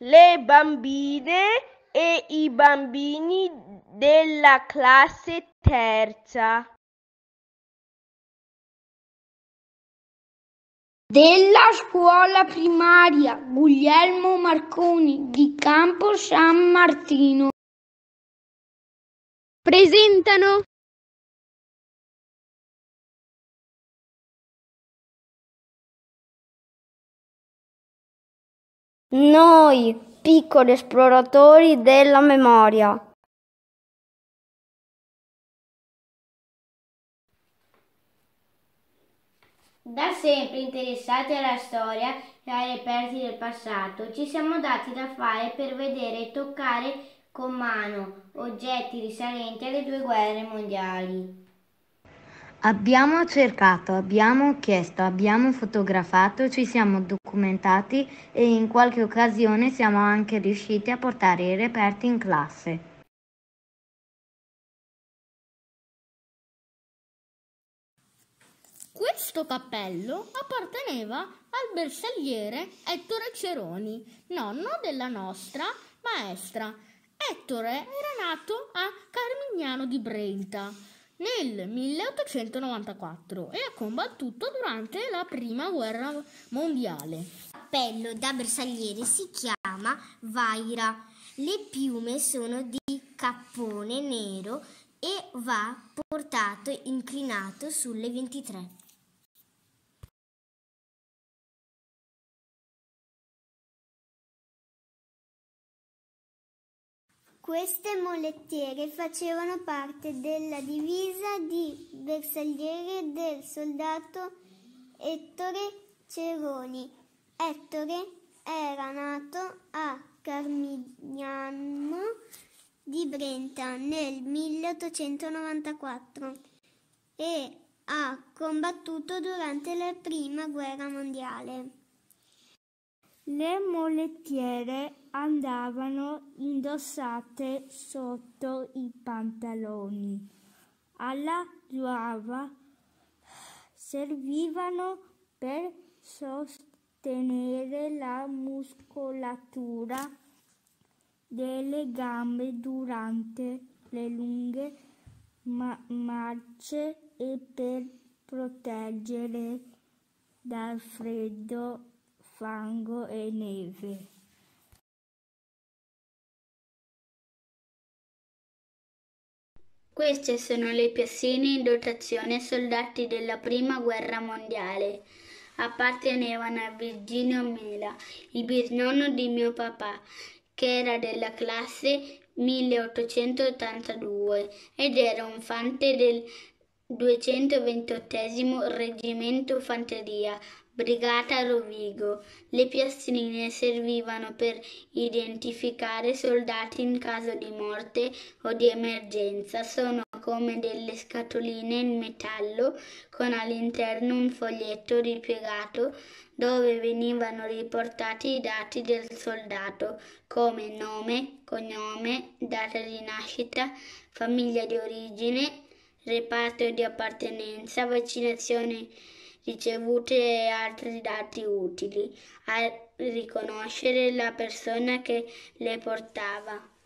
le bambine e i bambini della classe terza della scuola primaria Guglielmo Marconi di Campo San Martino presentano Noi, piccoli esploratori della memoria. Da sempre interessati alla storia e ai reperti del passato, ci siamo dati da fare per vedere e toccare con mano oggetti risalenti alle due guerre mondiali. Abbiamo cercato, abbiamo chiesto, abbiamo fotografato, ci siamo documentati e in qualche occasione siamo anche riusciti a portare i reperti in classe. Questo cappello apparteneva al bersagliere Ettore Ceroni, nonno della nostra maestra. Ettore era nato a Carmignano di Brenta nel 1894 e ha combattuto durante la prima guerra mondiale. Il cappello da bersagliere si chiama vaira. Le piume sono di cappone nero e va portato inclinato sulle 23. Queste molettiere facevano parte della divisa di bersagliere del soldato Ettore Ceroni. Ettore era nato a Carmignano di Brenta nel 1894 e ha combattuto durante la Prima Guerra Mondiale. Le molettiere andavano indossate sotto i pantaloni. Alla giava servivano per sostenere la muscolatura delle gambe durante le lunghe ma- marce e per proteggere dal freddo fango e neve. Queste sono le piassine in dotazione ai soldati della Prima Guerra Mondiale. Appartenevano a Virginio Mela, il bisnonno di mio papà, che era della classe 1882 ed era un fante del 228 Reggimento Fanteria, Brigata Rovigo. Le piastrine servivano per identificare soldati in caso di morte o di emergenza. Sono come delle scatoline in metallo con all'interno un foglietto ripiegato dove venivano riportati i dati del soldato come nome, cognome, data di nascita, famiglia di origine, reparto di appartenenza, vaccinazione ricevute e altri dati utili a riconoscere la persona che le portava.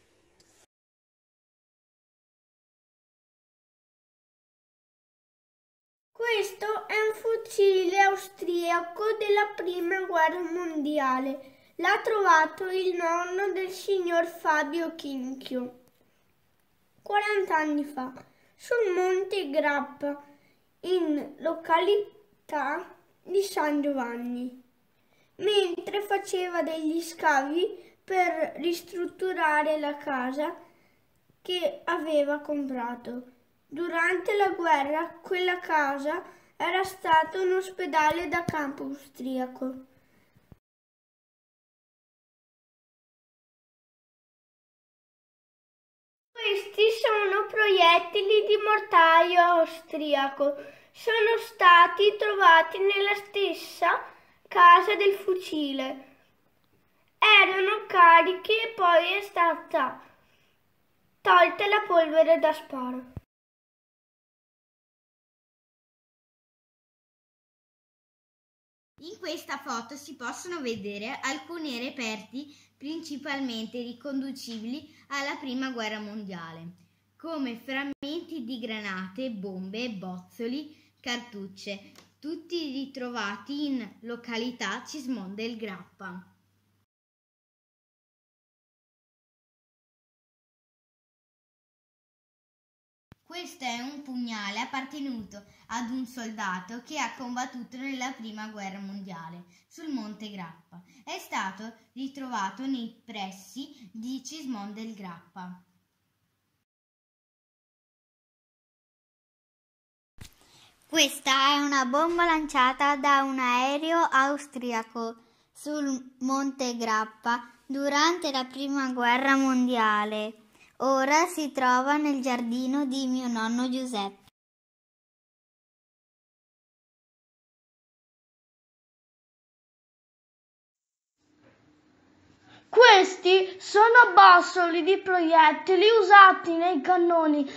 Questo è un fucile austriaco della Prima Guerra Mondiale. L'ha trovato il nonno del signor Fabio Chinchio 40 anni fa sul monte Grappa in località di San Giovanni, mentre faceva degli scavi per ristrutturare la casa che aveva comprato. Durante la guerra quella casa era stata un ospedale da campo austriaco. Questi sono proiettili di mortaio austriaco sono stati trovati nella stessa casa del fucile. Erano carichi e poi è stata tolta la polvere da sparo. In questa foto si possono vedere alcuni reperti principalmente riconducibili alla Prima Guerra Mondiale, come frammenti di granate, bombe, bozzoli, cartucce, tutti ritrovati in località Cismon del Grappa. Questo è un pugnale appartenuto ad un soldato che ha combattuto nella Prima Guerra Mondiale sul Monte Grappa. È stato ritrovato nei pressi di Cismon del Grappa. Questa è una bomba lanciata da un aereo austriaco sul Monte Grappa durante la Prima Guerra Mondiale. Ora si trova nel giardino di mio nonno Giuseppe. Questi sono bossoli di proiettili usati nei cannoni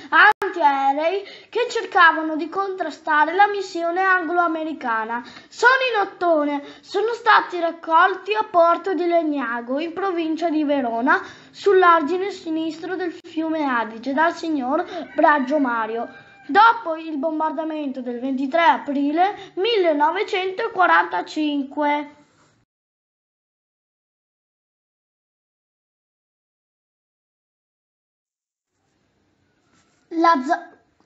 antiaerei che cercavano di contrastare la missione anglo-americana. Sono in ottone, sono stati raccolti a Porto di Legnago, in provincia di Verona, sull'argine sinistro del fiume Adige, dal signor Braggio Mario. Dopo il bombardamento del 23 aprile 1945. La,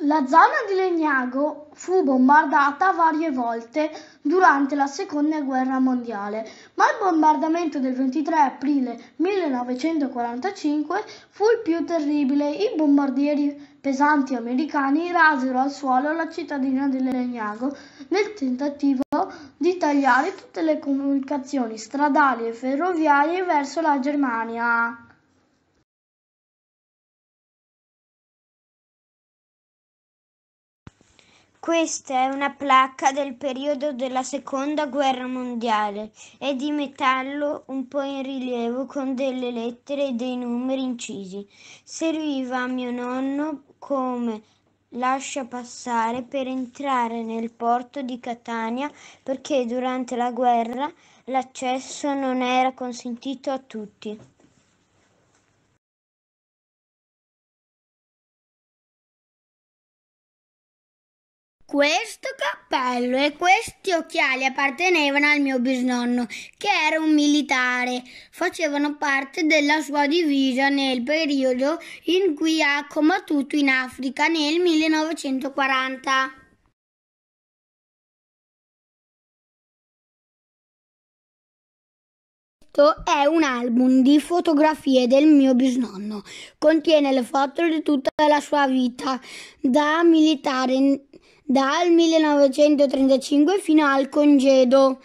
la, zona di Legnago fu bombardata varie volte durante la seconda guerra mondiale, ma il bombardamento del 23 aprile 1945 fu il più terribile. I bombardieri pesanti americani rasero al suolo la cittadina di Legnago nel tentativo di tagliare tutte le comunicazioni stradali e ferroviarie verso la Germania. Questa è una placca del periodo della seconda guerra mondiale. È di metallo un po' in rilievo con delle lettere e dei numeri incisi. Serviva a mio nonno come lascia passare per entrare nel porto di Catania perché durante la guerra l'accesso non era consentito a tutti. Questo cappello e questi occhiali appartenevano al mio bisnonno, che era un militare. Facevano parte della sua divisa nel periodo in cui ha combattuto in Africa nel 1940. Questo è un album di fotografie del mio bisnonno. Contiene le foto di tutta la sua vita da militare dal 1935 fino al congedo.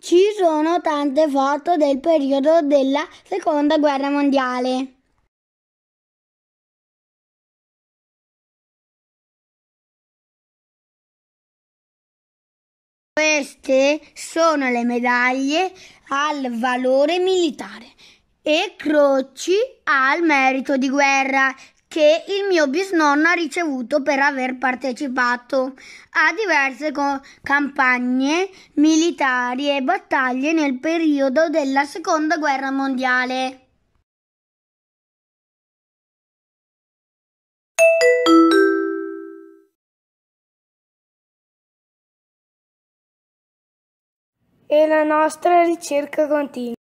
Ci sono tante foto del periodo della seconda guerra mondiale. Queste sono le medaglie al valore militare e croci al merito di guerra che il mio bisnonno ha ricevuto per aver partecipato a diverse campagne militari e battaglie nel periodo della Seconda Guerra Mondiale. E la nostra ricerca continua.